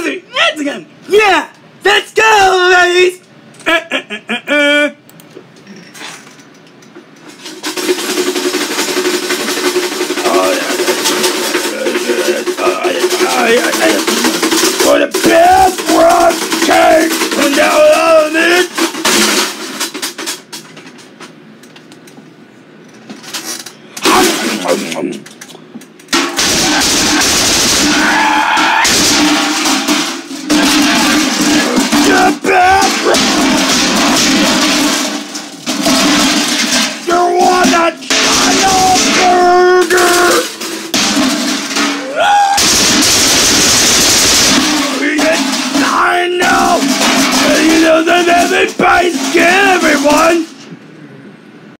music. That's. Yeah. Let's go, ladies. For the best rock cake and now on it. Nice skin, everyone!